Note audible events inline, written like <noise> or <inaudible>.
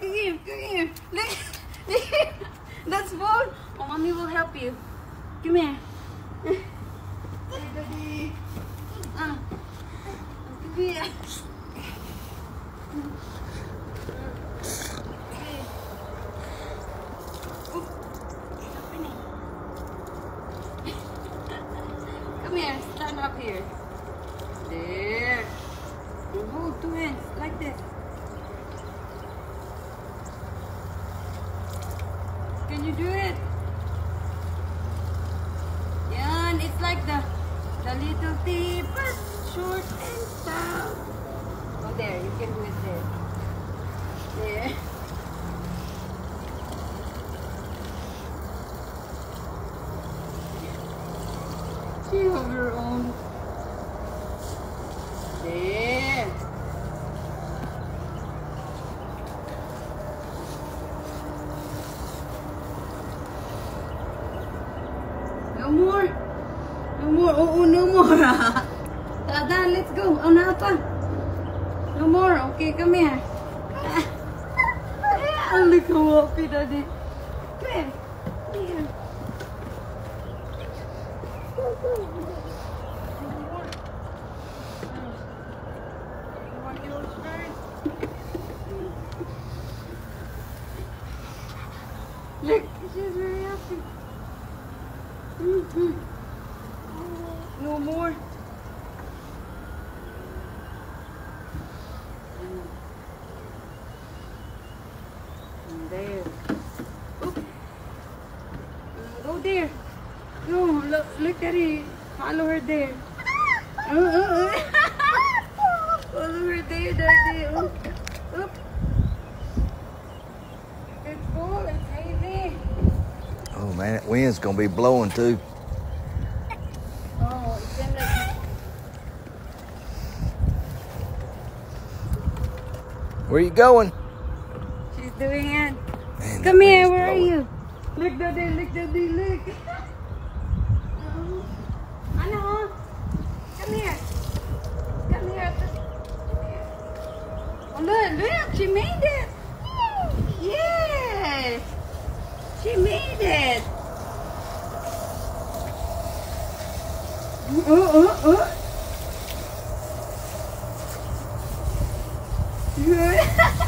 come here, come here. Look, look. That's. Oh, mommy will help you. Come here. Hey. Ah. Come here. Come here, stand up here. There. Hold two hands like this. Can you do it? Yan, it's like the the little tip, but short and stout. Oh, there, you can do it there. There. <laughs> She have her own. There. No more. No more. Oh, oh no more. <laughs> Dadan, let's go. Oh, na. No more. Okay, come here. <laughs> Ah, look how happy daddy. Come here. Come here. Go, go. No more. You want yours first? Look, she's very happy. Mhm. No more. And there. Oop. Go there. No, look, look at it. Follow her there. Uh, uh, uh. <laughs> Follow her there, Daddy. Oop. Oop. It's full. It's heavy. Oh man, that wind's gonna be blowing too. Oh, it's in the... Where you going? She's doing it. Man, Come here, where are you? Look, Daddy, look, Daddy, look. Ano? Come here. Come here. Come here. Oh, look, look, she made it. Yes. She made it. Oh, oh, oh. Good.